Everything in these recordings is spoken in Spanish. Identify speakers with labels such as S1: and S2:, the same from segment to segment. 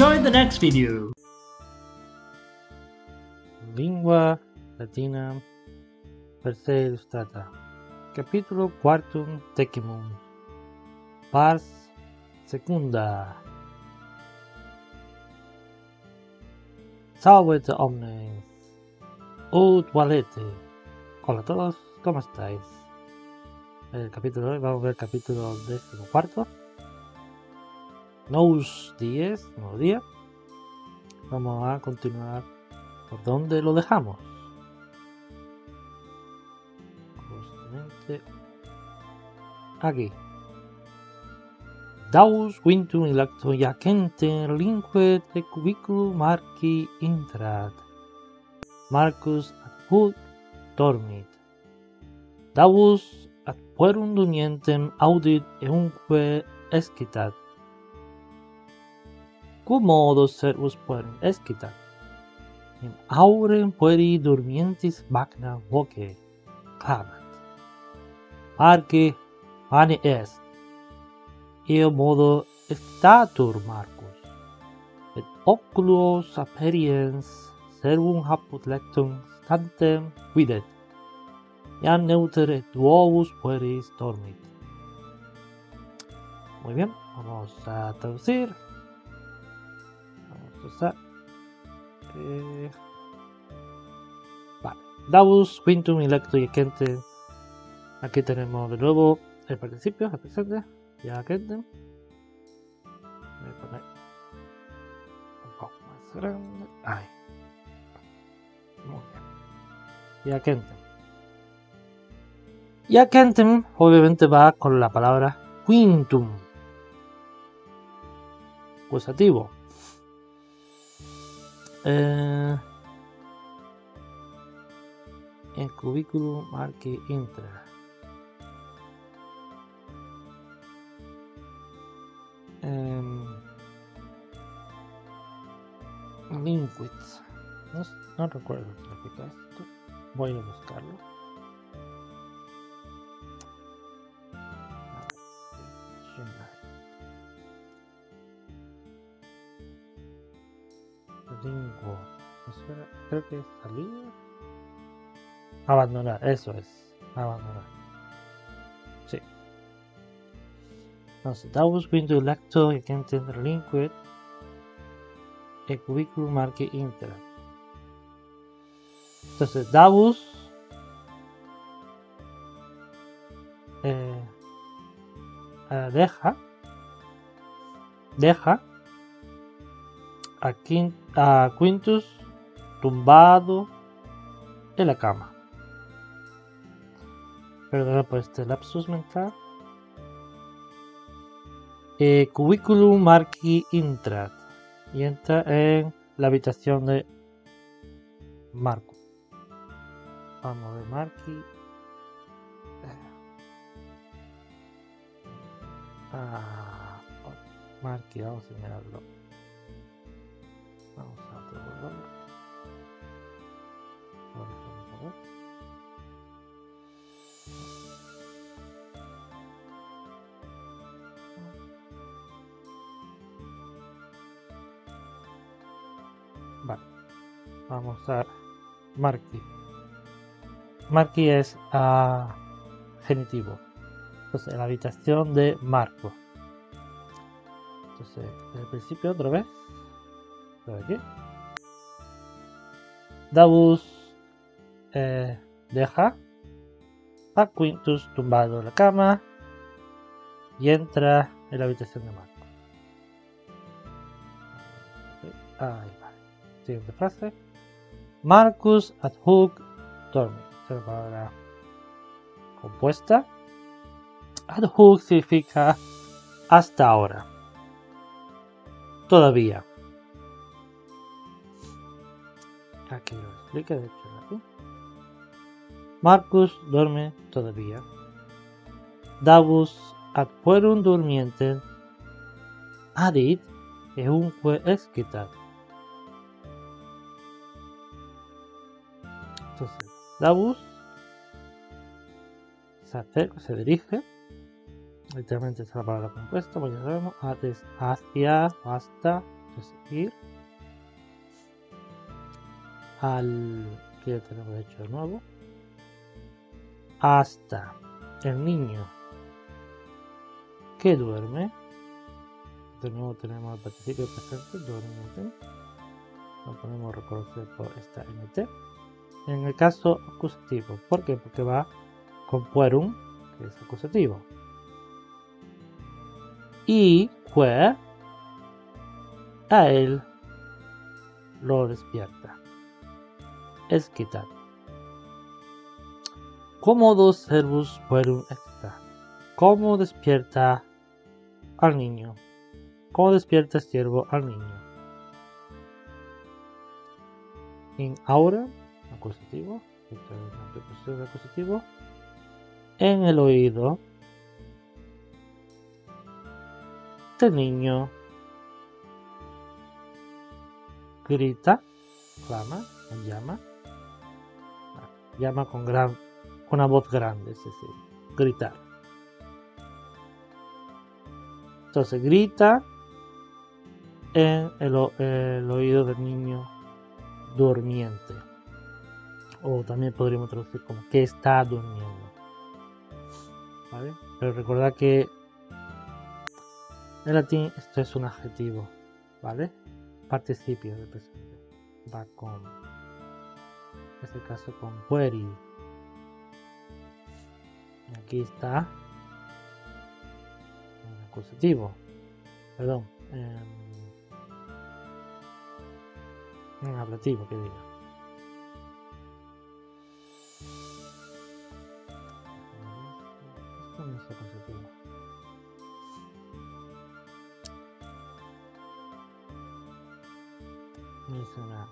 S1: Enjoy the next video.
S2: Lingua Latina per se illustrata. Capitolo quartum decimum. Pars secunda. Salve omnes. Ut valete. Hola a todos, ¿cómo estáis? El capítulo hoy, vamos a ver el capítulo décimo cuarto. Nous dies, nuevo día. Vamos a continuar por donde lo dejamos. Justamente aquí. Daus quintum in lacto iacente linque de intrat. Marcus ad dormit. Davus ad puerum dunientem audit eunque escitat. ¿Qué modo servus puerum escitat. In aurem pueri dormientis magna voce clamat. Parce ane est. Eo modo escitatur, Marcus. Et oculos aperiens servum haput lectum stantem videt. Ian neuter et duovus pueris dormit. Muy bien, vamos a traducir. Usar. Eh, vale. Davus quintum electo y quente. Aquí tenemos de nuevo el participio, el presente. Ya quente. Voy a poner un poco más grande. Ahí. Muy bien. Ya quente. Ya quentem obviamente va con la palabra quintum. Acusativo. Eh, en currículum marque intra. Em, Linkwit. No, recuerdo qué esto. Voy a buscarlo. Que salir. Abandonar, eso es. Abandonar. Sí. Entonces, Davus quinto lacto y que entender linquid. E curriculum marque intra. Entonces, Davus. Eh, eh, deja. Deja a, Quin- a Quintus tumbado en la cama. Perdona por este lapsus mental. Eh, curriculum marqui intrat. Y entra en la habitación de Marco. Vamos a ver, Marqui. Ah, Marqui, vamos a señalarlo. Vamos a devolverlo. Vamos a Marqui. Marqui es ah, genitivo. Entonces, en la habitación de Marco. Entonces, desde el principio otra vez. Por aquí. Davus eh, deja a Quintus tumbado en la cama y entra en la habitación de Marco. Ahí vale. Siguiente frase. Marcus ad hoc dormi. Esta es la palabra compuesta. Ad hoc significa hasta ahora. Todavía. Aquí lo explica, de hecho, aquí. Marcus duerme todavía. Davus ad puerum durmiente. Adit eunque escitat. Davus se acerca, se dirige. Literalmente es la palabra compuesta, pues ya sabemos. Ades hacia, hasta. Entonces, ir al que ya tenemos hecho de nuevo hasta el niño que duerme de nuevo tenemos el participio presente duerme lo podemos reconocer por esta mt en el caso acusativo ¿por qué? porque va con puerum que es acusativo y que a él lo despierta es quitar. ¿Cómo dos servos pueden estar? ¿Cómo despierta al niño? ¿Cómo despierta el siervo al niño? En aura, acusativo, acusativo, en el oído del niño grita, clama, llama. Llama con gran, una voz grande, es decir, gritar. Entonces grita en el, oído del niño durmiente. O también podríamos traducir como que está durmiendo. ¿Vale? Pero recordad que en latín esto es un adjetivo, ¿vale? Participio de presente. Va con en este caso con query aquí está el acusativo perdón en ablativo que diga esto no es una.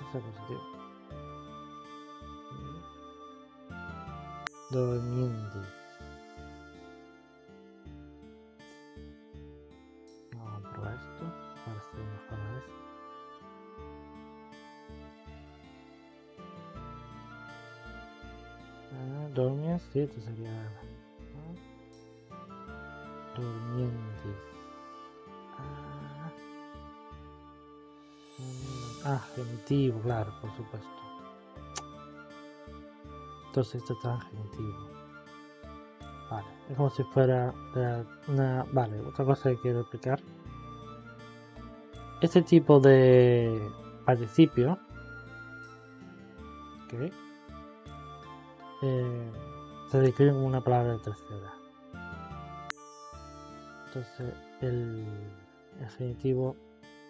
S2: Esa cosa, tío. Durmiente. Esto sería. ¿no? Durmientes. Ah, genitivo, claro, por supuesto. Entonces esto está en genitivo. Vale, es como si fuera una... Vale, otra cosa que quiero explicar. Este tipo de participio okay, eh, se describe como una palabra de tercera. Entonces el, genitivo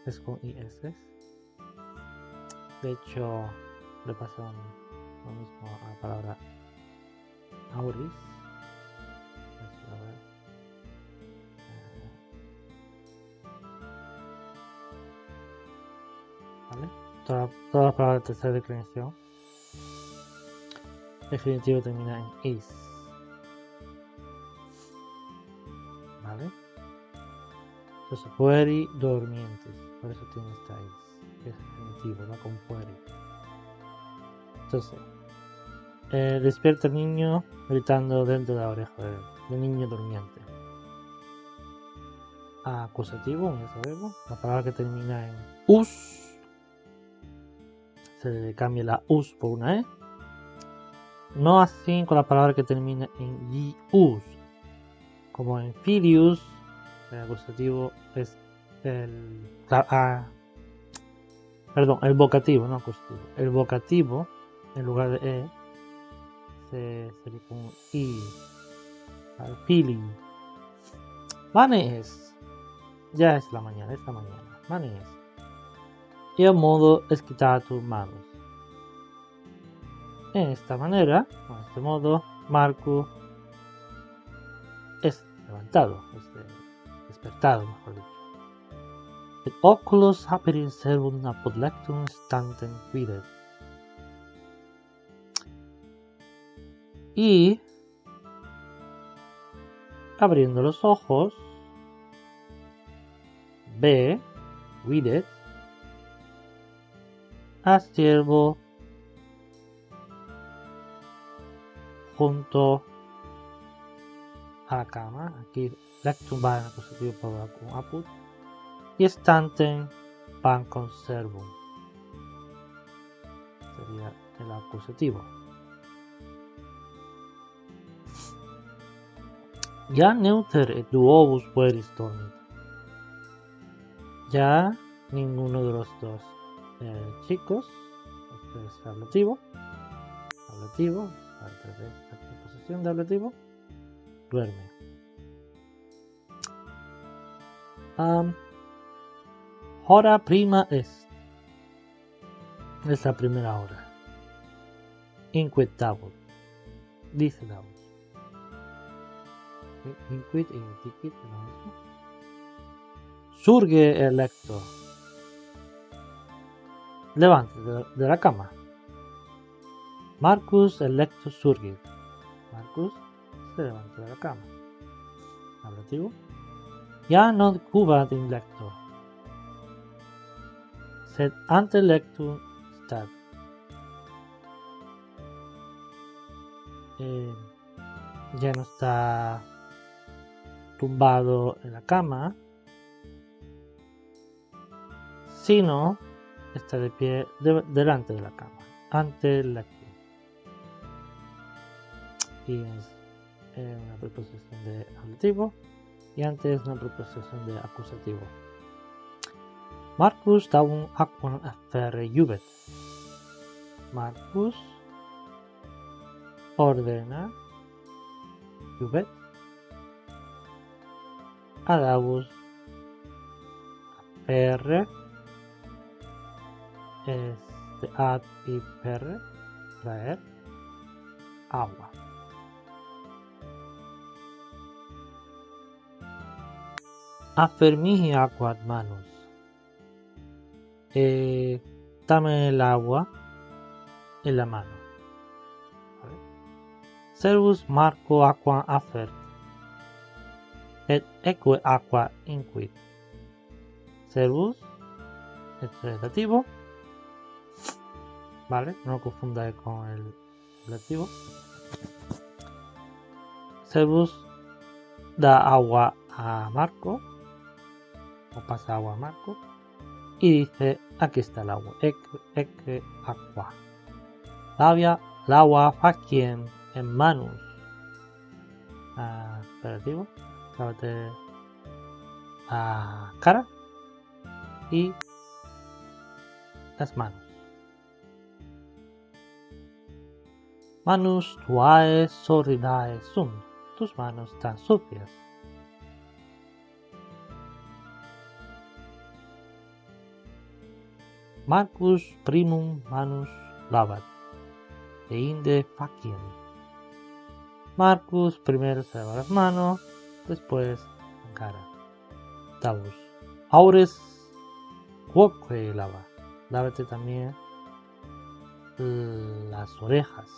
S2: es con IS de hecho, le pasó lo mismo a la palabra auris. ¿Vale? Todas las palabras de tercera declinación. Definitivo termina en is. ¿Vale? Entonces, pueri dormientes. Por eso tiene esta is es definitivo, no con puede. Entonces, eh, despierta el niño gritando dentro de la oreja del, niño durmiente. Acusativo, ya sabemos, la palabra que termina en us, se cambia la us por una e. No así con la palabra que termina en us, como en filius, el acusativo es el, Perdón, el vocativo, no acusativo. El vocativo, en lugar de E, se sería con I. Al feeling. Manes. Ya es la mañana, es la mañana. Manes. Y el modo es quitar tus manos. En esta manera, con este modo, Marco es levantado, es despertado, mejor dicho. Et oculos aperin servum apud lectum stantem videt. Y abriendo los ojos, ve, videt, a siervo junto a la cama. Aquí lectum va en acusativo con apud. Y stanten van conservum. Sería el acusativo. Ya neuter et duobus pueris dormit. Ya ninguno de los dos eh, chicos, este es ablativo, ablativo, parte de esta preposición de ablativo, duerme. Am, hora prima es. Es la primera hora. Inquietable. Dice Davos. Inquit mismo. Surge electo. Levante de, de la cama. Marcus electo surge. Marcus se levanta de la cama. Ablativo. Ya non cubat in lecto. Sed ante lectum stat. Eh, ya no está tumbado en la cama, sino está de pie de- delante de la cama, ante el. Y es una preposición de ablativo y antes una preposición de acusativo. Marcus davum aquam afferre jubet. Marcus ordena jubet adavus afferre este ad y perre traer agua. Affermihi aqua ad manus. Eh, dame el agua en la mano. Servus Marco aqua affert. Et eque aqua inquit. Servus es relativo. Vale, no confundáis con el relativo. Servus da agua a Marco o pasa agua a Marco y dice aquí está el agua ec, ec aqua labia el agua faciem en manus. Ah, operativo lávate la cara y las manos. Manus tuae sorridae sunt tus manos están sucias Marcus primum manus lavat, e inde faciem. Marcus primero se lava las manos, después la cara. Davus. Aures quoque lava. Lávate también las orejas.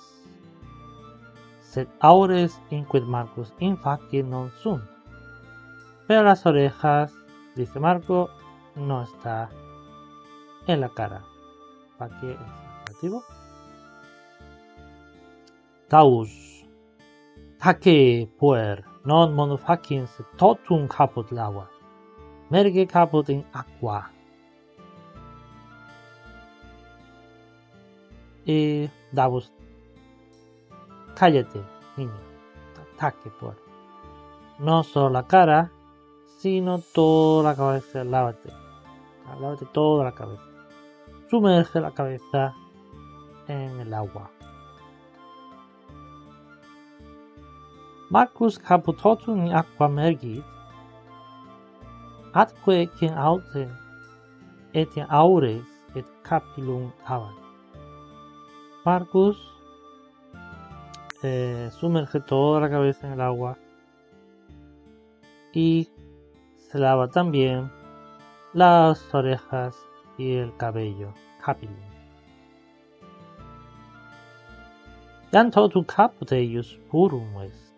S2: Sed aures inquid Marcus in facie non sunt. Pero las orejas, dice Marco, no está en la cara. Facie es relativo. Taus. Tace puer non mono faciens totum caput lava. Merge caput in aqua. Y Davos, cállate, niño. Taque puer. No solo la cara, sino toda la cabeza. Lávate. Lávate toda la cabeza. Sumerge la cabeza en el agua. Marcus caputotum in aqua mergit, atque quien aute et in aures et capillum habat. Marcus eh, sumerge toda la cabeza en el agua y se lava también las orejas y el cabello, capillum. Iam totu caput eius purum est.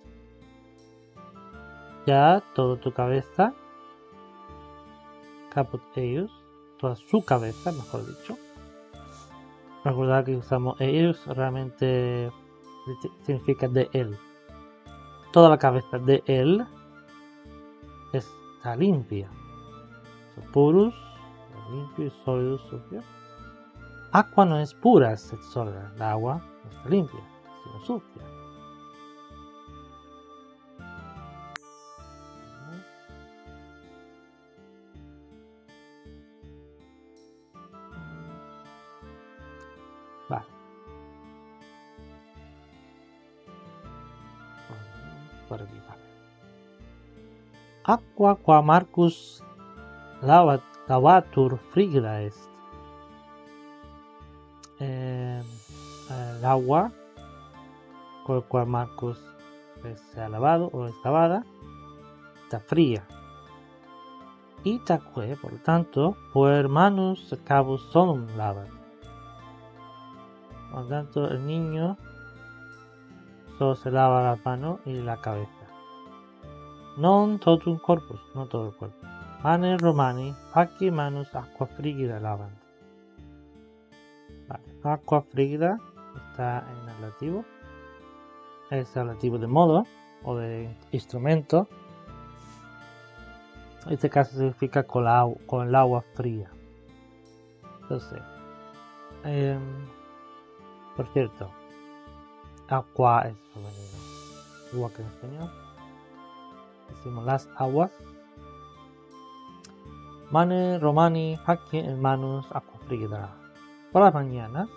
S2: Ya toda tu cabeza, caput eius, toda su cabeza, mejor dicho. Recordad que usamos ellos, realmente significa de él. Toda la cabeza de él está limpia. Purus, limpio y sólido, sucio. Agua no es pura, es sólida. El agua no está limpia, sino sucia. Vale. Por aquí, vale. Aqua qua Marcus lavat, lavatur frigida est. Eh, el agua con el cual Marcus se ha lavado o es lavada está fría. Y taque, por lo tanto, por hermanos cabos son lavat. Por lo tanto, el niño solo se lava las manos y la cabeza. Non totum corpus, no todo el cuerpo. Mane romani, facie manus aqua frigida lavant. Vale, aqua frigida está en el relativo. Es el relativo de modo o de instrumento. En este caso significa con, la, con el agua fría. Entonces, em, por cierto, agua es femenino, igual que en español. Decimos las aguas. Mane romani facie hermanos aqua frigida. Por las mañanas,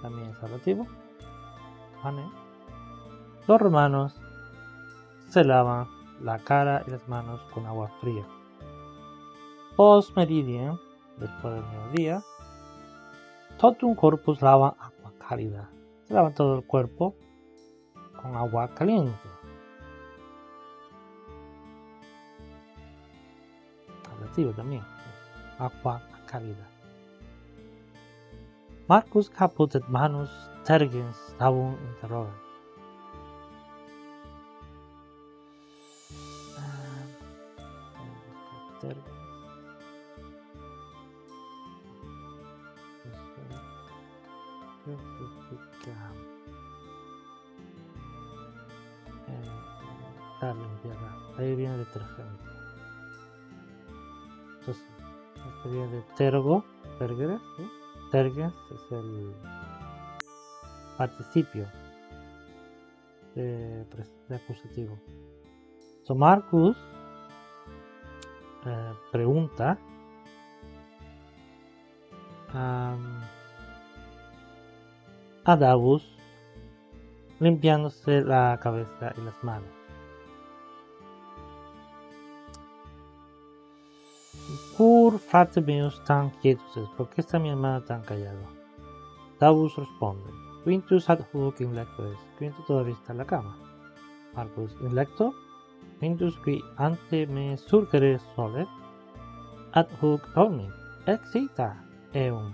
S2: también es relativo. Mane. Los romanos se lavan la cara y las manos con agua fría. Post meridiem, después del mediodía, totum corpus lava agua cálida. Se lava todo el cuerpo con agua caliente. También. Agua. Marcus caput et manus tergens tabum. Ah. Eh, dar limpieza. Ahí viene. Viene de tergo, tergeres, ¿sí? Tergens es el participio de, acusativo. So Marcus eh, pregunta a Davus limpiándose la cabeza y las manos. Cur frate meus tan quietus ¿por qué está mi hermano tan callado? Davus responde, Quintus ad hoc in lecto es, Quintus todavía está en la cama. Marcus in lecto, Quintus qui ante me surgere solet, ad hoc dormi, excita eum.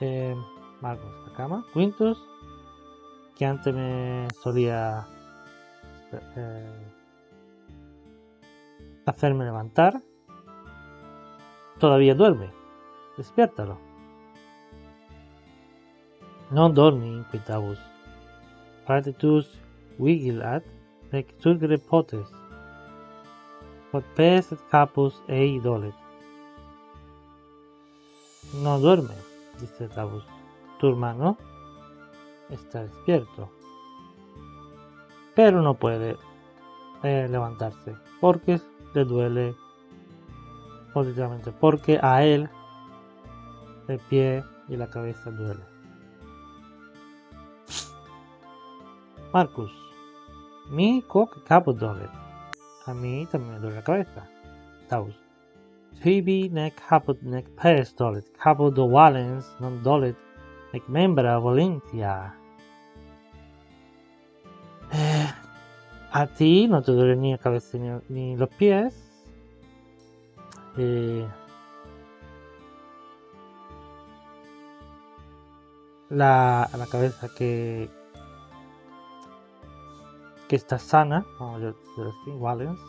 S2: Eh, Marcus, la cama. Quintus, que antes me solía eh, hacerme levantar, todavía duerme. Despiértalo. Non dormi inquitavus. Fratitus vigilat, nec surgere potes. Quod pes capus ei dolet. No duerme, dice Davus. Tu hermano está despierto. Pero no puede eh, levantarse porque le duele o literalmente porque a él el pie y la cabeza duele. Marcus, mi coc capo dolet. A mí también me duele la cabeza. Taus. Tibi nec caput nec pes dolet. Capo do valens non dolet nec membra volentia. Eh, a ti no te duele ni la cabeza ni, ni los pies. Eh, la, la cabeza que que está sana, vamos a decirlo así, Valens,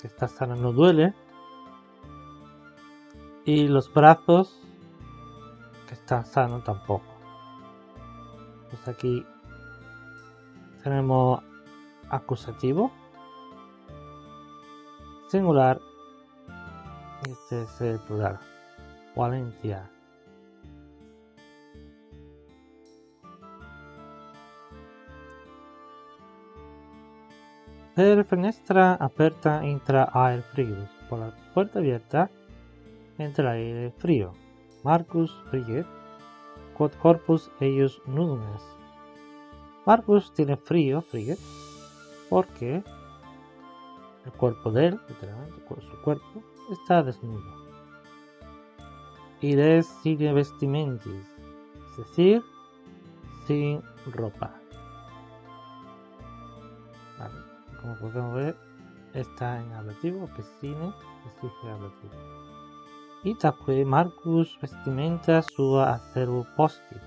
S2: que está sana no duele. Y los brazos que están sanos tampoco. Pues aquí tenemos acusativo, singular, este es el plural, Valencia. Per finestra aperta entra air frigus. Por la puerta abierta entra aire frío. Marcus frigit, quod corpus eius nudunes. Marcus tiene frío, frigit, porque el cuerpo de él, literalmente, su cuerpo, está desnudo. Y de sin vestimentis, es decir, sin ropa. Como podemos ver está en ablativo que cine exige ablativo Itaque Marcus vestimenta sua acervo postit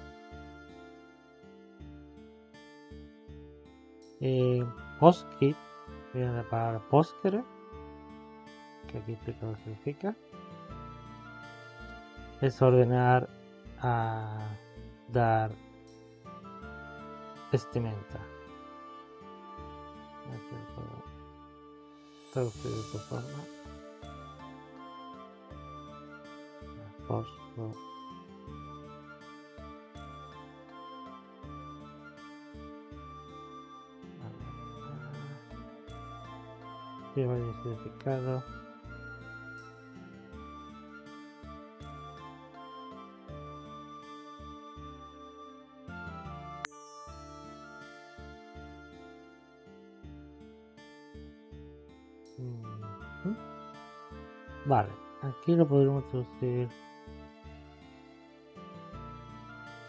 S2: eh, postkit viene la palabra posquere que aquí explica lo que significa es ordenar a dar vestimenta. Traducir de esta forma. Posto lleva el significado aquí lo podremos traducir.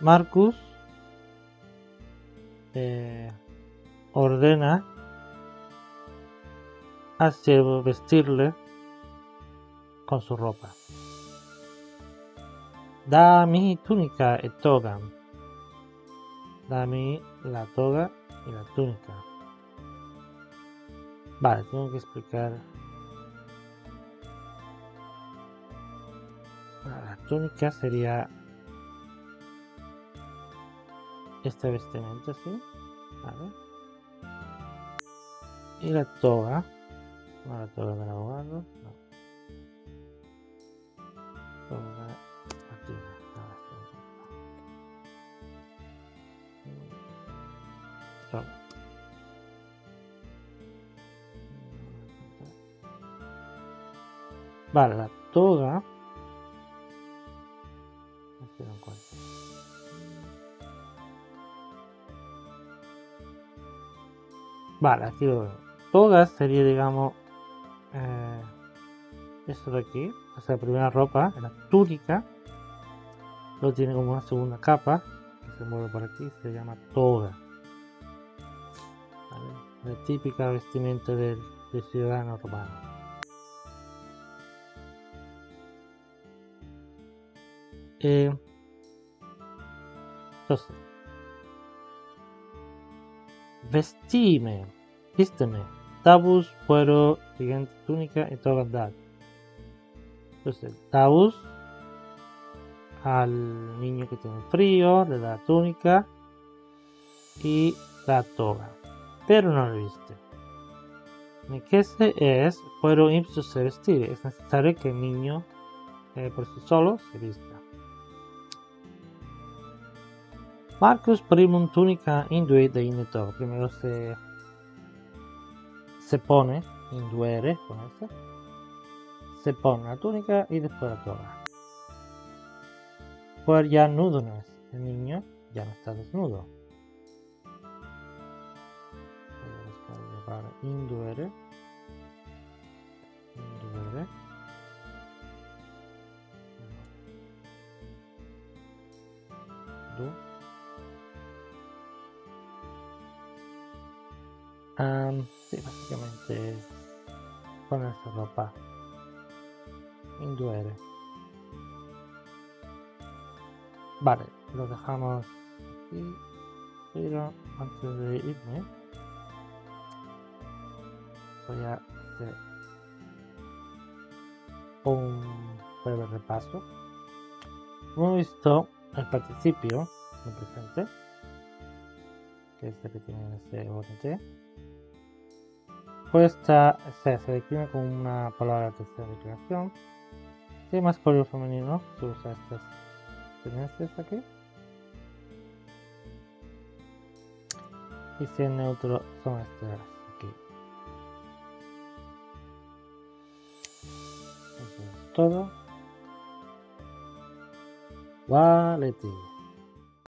S2: Marcus eh, ordena a vestirle con su ropa. Da mi túnica y toga. Da mi la toga y la túnica. Vale, tengo que explicar túnica sería esta vestimenta, ¿sí? ¿Vale? Y la toga, la toga del abogado, no. Toga aquí, toga. Vale, la toga Vale, aquí lo veo. Todas sería, digamos, eh, esto de aquí. O sea, primera ropa, la túnica. Lo tiene como una segunda capa, se mueve por aquí, se llama toga. La típica vestimenta del, ciudadano romano. Eh, entonces, Vestime, vísteme. Tabus, cuero, siguiente túnica y toga dad. Entonces, tabus al niño que tiene frío, le da túnica y la toga, pero no le viste. se es, puedo ipso se vestir. Es necesario que el niño eh, por sí solo se vista. Marcus primum tunica induede in to. Primero se, se pone, induere, ponerse. Se pone la túnica y después la toga. Pues ya nudo no es. El niño ya no está desnudo. Induere. Induere. Du. Sí, básicamente es ponerse ropa. Induere. Vale, lo dejamos aquí. Pero antes de irme, voy a hacer un breve repaso. Hemos visto el participio, el presente, que es la que tiene ese ONT, pues está, se, declina con una palabra de tercera declinación. Si hay masculino femenino, se usa estas tendencias aquí. Y si es neutro, son estas aquí. Eso es todo. Waleti.